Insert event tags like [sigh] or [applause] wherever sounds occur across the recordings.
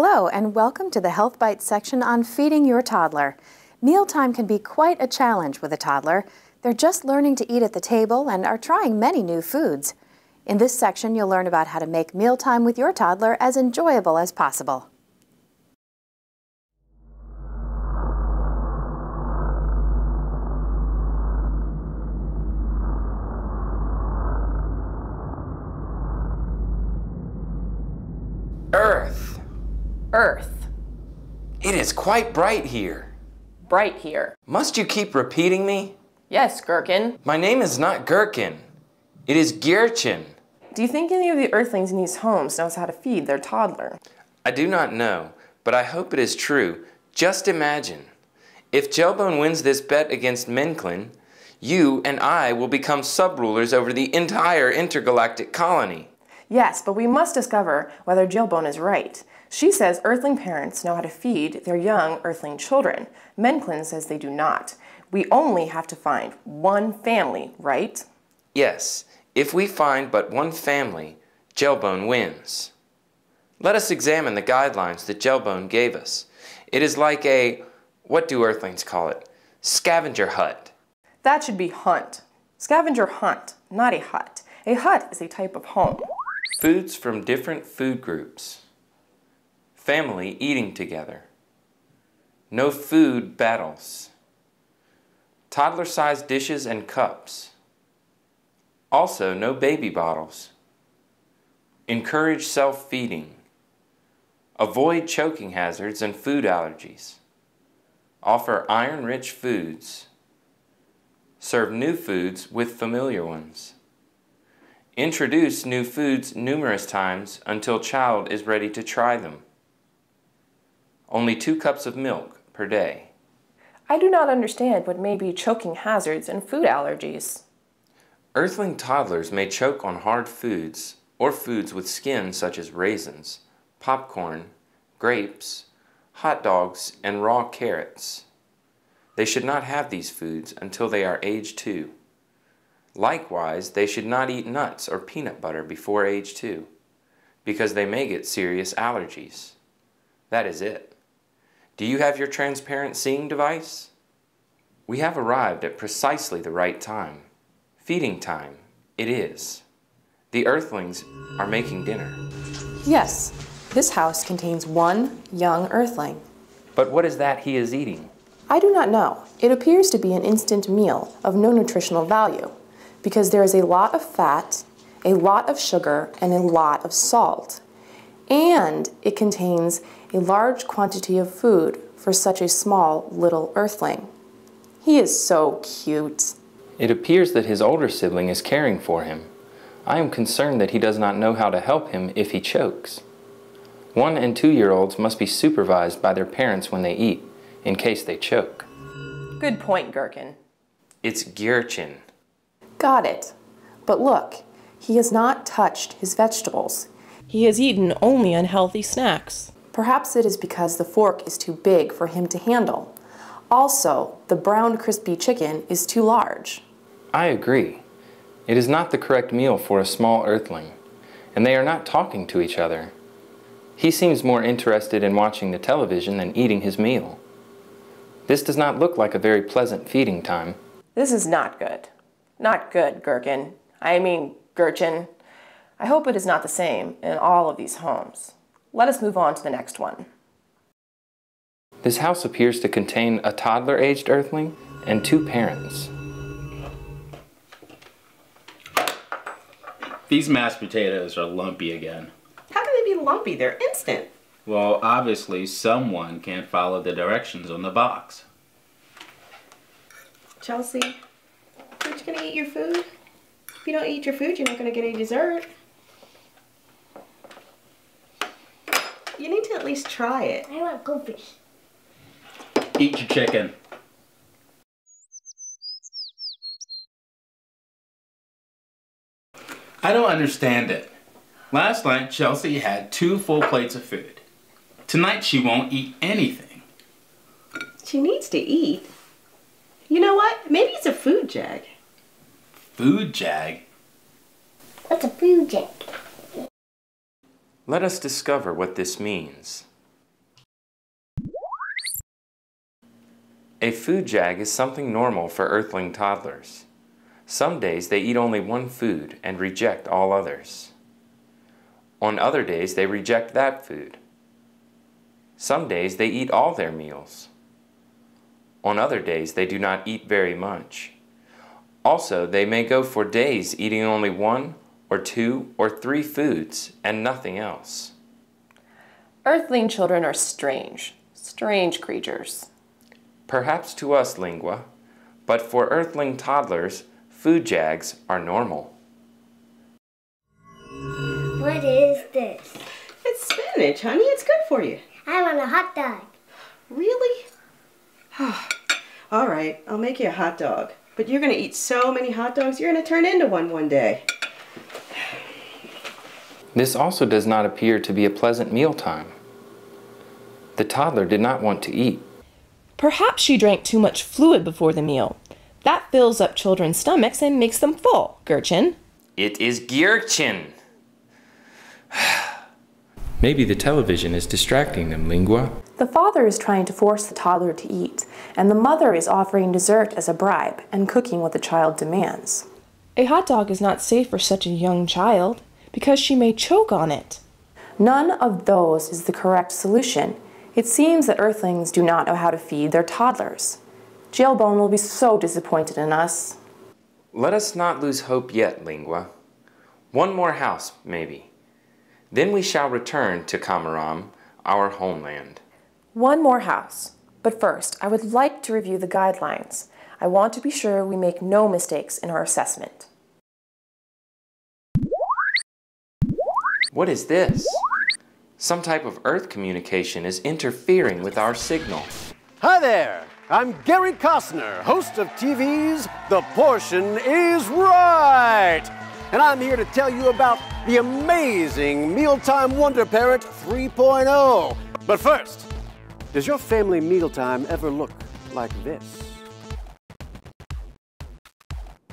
Hello, and welcome to the Health Bites section on feeding your toddler. Mealtime can be quite a challenge with a toddler. They're just learning to eat at the table and are trying many new foods. In this section, you'll learn about how to make mealtime with your toddler as enjoyable as possible. Earth. Earth. It is quite bright here. Bright here. Must you keep repeating me? Yes, Gherkin. My name is not Gherkin. It is Gyurchin. Do you think any of the earthlings in these homes knows how to feed their toddler? I do not know, but I hope it is true. Just imagine. If Gelbone wins this bet against Menklin, you and I will become sub-rulers over the entire intergalactic colony. Yes, but we must discover whether Jillbone is right. She says Earthling parents know how to feed their young Earthling children. Menklin says they do not. We only have to find one family, right? Yes, if we find but one family, Gelbone wins. Let us examine the guidelines that Gelbone gave us. It is like a, what do Earthlings call it? Scavenger hut. That should be hunt. Scavenger hunt, not a hut. A hut is a type of home. Foods from different food groups. Family eating together. No food battles. Toddler sized dishes and cups. Also, no baby bottles. Encourage self feeding. Avoid choking hazards and food allergies. Offer iron rich foods. Serve new foods with familiar ones. Introduce new foods numerous times until child is ready to try them. Only two cups of milk per day. I do not understand what may be choking hazards and food allergies. Earthling toddlers may choke on hard foods or foods with skin such as raisins, popcorn, grapes, hot dogs, and raw carrots. They should not have these foods until they are age 2. Likewise, they should not eat nuts or peanut butter before age 2, because they may get serious allergies. That is it. Do you have your transparent seeing device? We have arrived at precisely the right time. Feeding time, it is. The earthlings are making dinner. Yes, this house contains one young earthling. But what is that he is eating? I do not know. It appears to be an instant meal of no nutritional value because there is a lot of fat, a lot of sugar, and a lot of salt. And it contains a large quantity of food for such a small little earthling. He is so cute. It appears that his older sibling is caring for him. I am concerned that he does not know how to help him if he chokes. One and two year olds must be supervised by their parents when they eat, in case they choke. Good point, Gherkin. It's Gyurchin. Got it. But look, he has not touched his vegetables. He has eaten only unhealthy snacks. Perhaps it is because the fork is too big for him to handle. Also, the brown crispy chicken is too large. I agree. It is not the correct meal for a small earthling, and they are not talking to each other. He seems more interested in watching the television than eating his meal. This does not look like a very pleasant feeding time. This is not good. Not good, Gherkin. I mean, Gurchin. I hope it is not the same in all of these homes. Let us move on to the next one. This house appears to contain a toddler-aged earthling and two parents. These mashed potatoes are lumpy again. How can they be lumpy? They're instant. Well, obviously someone can't follow the directions on the box. Chelsea, aren't you gonna eat your food? If you don't eat your food, you're not gonna get any dessert. You need to at least try it. I want goldfish. Eat your chicken. I don't understand it. Last night, Chelsea had two full plates of food. Tonight, she won't eat anything. She needs to eat. You know what? Maybe it's a food jag food jag? What's a food jag? Let us discover what this means. A food jag is something normal for earthling toddlers. Some days they eat only one food and reject all others. On other days they reject that food. Some days they eat all their meals. On other days they do not eat very much. Also, they may go for days eating only one or two or three foods and nothing else. Earthling children are strange, strange creatures. Perhaps to us, Lingua, but for earthling toddlers, food jags are normal. What is this? It's spinach, honey. It's good for you. I want a hot dog. Really? [sighs] All right, I'll make you a hot dog. But you're going to eat so many hot dogs, you're going to turn into one one day. This also does not appear to be a pleasant mealtime. The toddler did not want to eat. Perhaps she drank too much fluid before the meal. That fills up children's stomachs and makes them full, Gurchin. It is Gierchin. Maybe the television is distracting them, Lingua. The father is trying to force the toddler to eat, and the mother is offering dessert as a bribe and cooking what the child demands. A hot dog is not safe for such a young child because she may choke on it. None of those is the correct solution. It seems that earthlings do not know how to feed their toddlers. Jailbone will be so disappointed in us. Let us not lose hope yet, Lingua. One more house, maybe. Then we shall return to Kamaram, our homeland. One more house. But first, I would like to review the guidelines. I want to be sure we make no mistakes in our assessment. What is this? Some type of Earth communication is interfering with our signal. Hi there! I'm Gary Costner, host of TV's The Portion is Right! And I'm here to tell you about the amazing Mealtime Wonder Parent 3.0. But first, does your family mealtime ever look like this?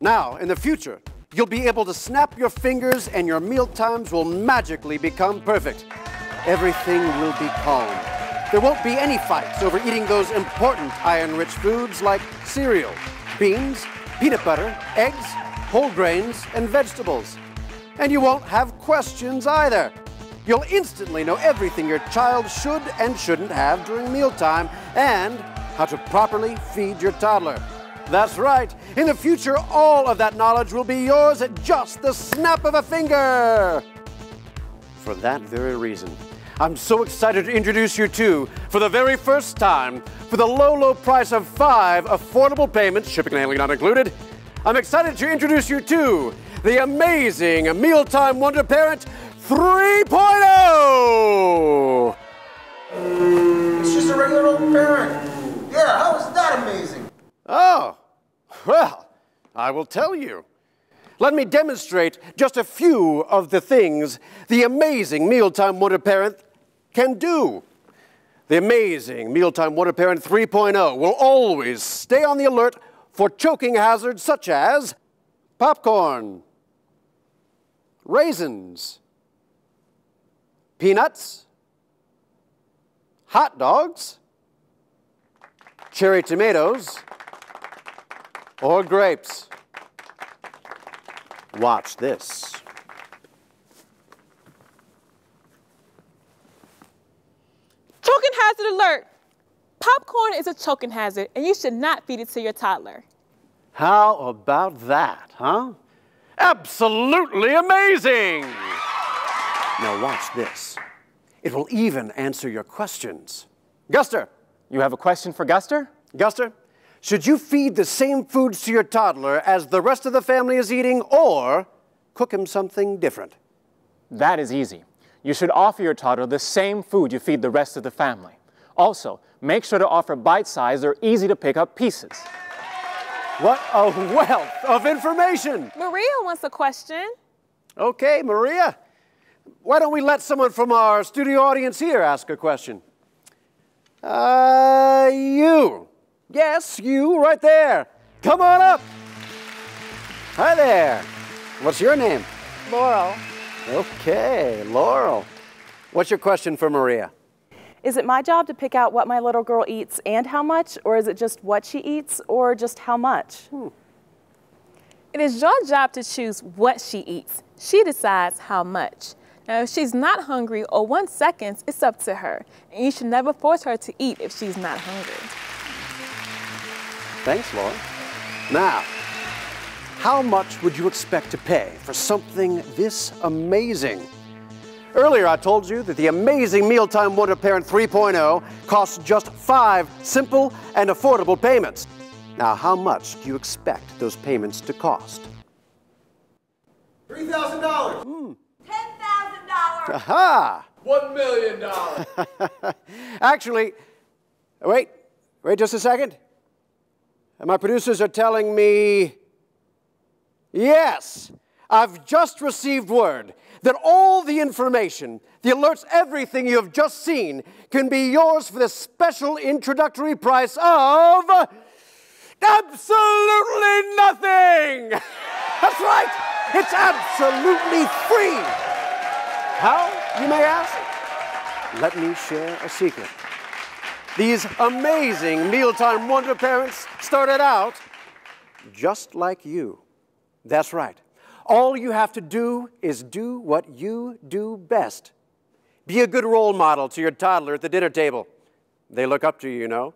Now, in the future, you'll be able to snap your fingers and your meal times will magically become perfect. Everything will be calm. There won't be any fights over eating those important iron-rich foods like cereal, beans, peanut butter, eggs, whole grains, and vegetables. And you won't have questions either. You'll instantly know everything your child should and shouldn't have during mealtime and how to properly feed your toddler. That's right. In the future, all of that knowledge will be yours at just the snap of a finger. For that very reason, I'm so excited to introduce you to, for the very first time, for the low, low price of five affordable payments, shipping and handling not included, I'm excited to introduce you to the amazing Mealtime Wonder Parent 3.0! It's just a regular old parent. Yeah, how is that amazing? Oh, well, I will tell you. Let me demonstrate just a few of the things the amazing Mealtime Wonder Parent can do. The amazing Mealtime Wonder Parent 3.0 will always stay on the alert for choking hazards such as popcorn, raisins, peanuts, hot dogs, cherry tomatoes, or grapes. Watch this. Choking hazard alert! Popcorn is a choking hazard, and you should not feed it to your toddler. How about that, huh? Absolutely amazing! Now watch this. It will even answer your questions. Guster, You have a question for Guster? Guster, should you feed the same foods to your toddler as the rest of the family is eating or cook him something different? That is easy. You should offer your toddler the same food you feed the rest of the family. Also, make sure to offer bite-sized or easy-to-pick-up pieces. What a wealth of information! Maria wants a question. Okay, Maria, why don't we let someone from our studio audience here ask a question? Uh, you. Yes, you, right there. Come on up. Hi there. What's your name? Laurel. Okay, Laurel. What's your question for Maria? Is it my job to pick out what my little girl eats and how much, or is it just what she eats, or just how much? Hmm. It is your job to choose what she eats. She decides how much. Now, if she's not hungry or wants seconds, it's up to her. And you should never force her to eat if she's not hungry. Thanks, Laura. Now, how much would you expect to pay for something this amazing? Earlier, I told you that the amazing Mealtime Wonder Parent 3.0 costs just five simple and affordable payments. Now, how much do you expect those payments to cost? Three thousand dollars. Mm. $10,000. Aha! One million dollars. [laughs] Actually, wait, wait just a second. My producers are telling me yes, I've just received word that all the information, the alerts, everything you have just seen can be yours for the special introductory price of absolutely nothing. That's right, it's absolutely free. How, you may ask? Let me share a secret. These amazing mealtime wonder parents started out just like you. That's right. All you have to do is do what you do best. Be a good role model to your toddler at the dinner table. They look up to you, you know.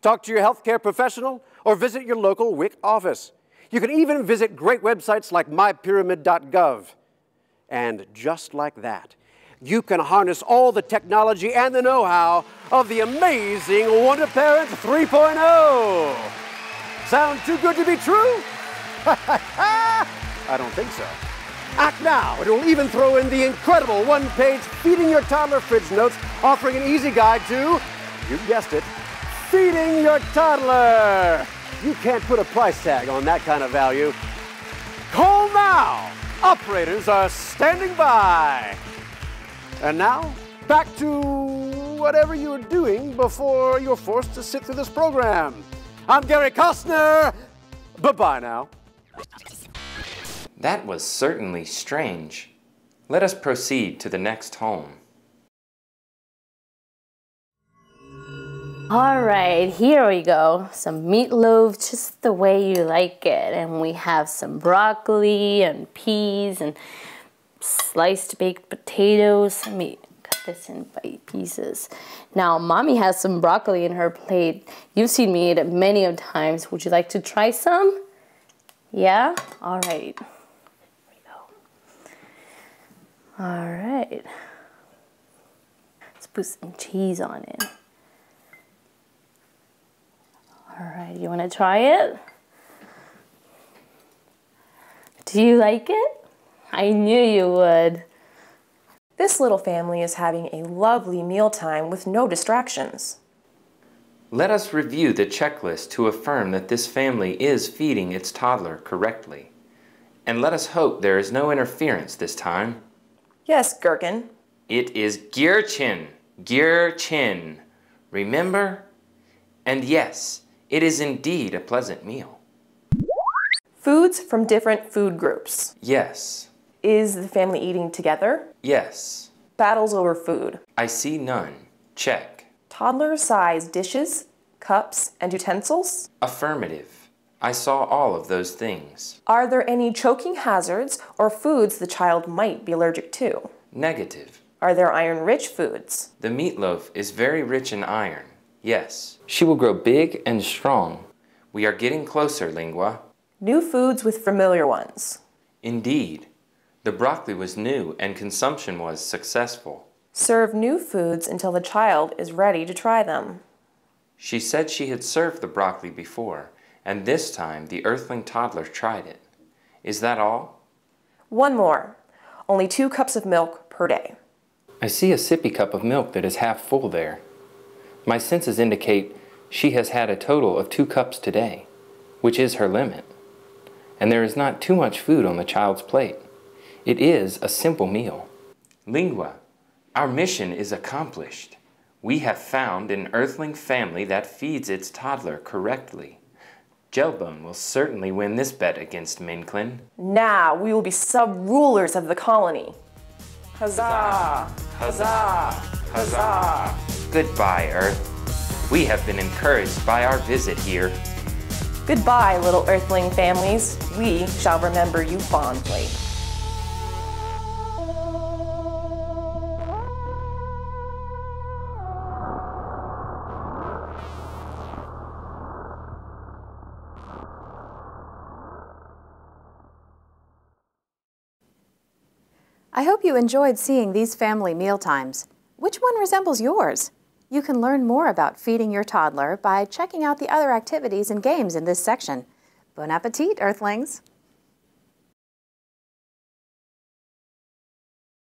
Talk to your healthcare professional or visit your local WIC office. You can even visit great websites like mypyramid.gov. And just like that, you can harness all the technology and the know how of the amazing Wonder Parent 3.0. Sound too good to be true? [laughs] I don't think so. Act now. It will even throw in the incredible one page Feeding Your Toddler Fridge Notes, offering an easy guide to, you guessed it, feeding your toddler. You can't put a price tag on that kind of value. Call now. Operators are standing by. And now, back to whatever you were doing before you were forced to sit through this program. I'm Gary Costner. Bye bye now. That was certainly strange. Let us proceed to the next home. All right, here we go. Some meatloaf just the way you like it. And we have some broccoli and peas and sliced baked potatoes. Let me cut this in bite pieces. Now, mommy has some broccoli in her plate. You've seen me eat it many of times. Would you like to try some? Yeah? All right. Here we go. All right. Let's put some cheese on it. All right, you want to try it? Do you like it? I knew you would. This little family is having a lovely mealtime with no distractions. Let us review the checklist to affirm that this family is feeding its toddler correctly. And let us hope there is no interference this time. Yes, Gherkin. It is Gyurchin. Gyurchin. Remember? And yes, it is indeed a pleasant meal. Foods from different food groups. Yes. Is the family eating together? Yes. Battles over food. I see none. Check. Toddler size dishes, cups, and utensils? Affirmative. I saw all of those things. Are there any choking hazards or foods the child might be allergic to? Negative. Are there iron rich foods? The meatloaf is very rich in iron. Yes. She will grow big and strong. We are getting closer, Lingua. New foods with familiar ones. Indeed. The broccoli was new and consumption was successful. Serve new foods until the child is ready to try them. She said she had served the broccoli before, and this time the earthling toddler tried it. Is that all? One more. Only two cups of milk per day. I see a sippy cup of milk that is half full there. My senses indicate she has had a total of two cups today, which is her limit. And there is not too much food on the child's plate. It is a simple meal. Lingua, our mission is accomplished. We have found an earthling family that feeds its toddler correctly. Gelbone will certainly win this bet against Minklin. Now we will be sub-rulers of the colony. Huzzah! Huzzah! Huzzah! Goodbye, Earth. We have been encouraged by our visit here. Goodbye, little Earthling families. We shall remember you fondly. I hope you enjoyed seeing these family meal times. Which one resembles yours? You can learn more about feeding your toddler by checking out the other activities and games in this section. Bon appetit, Earthlings!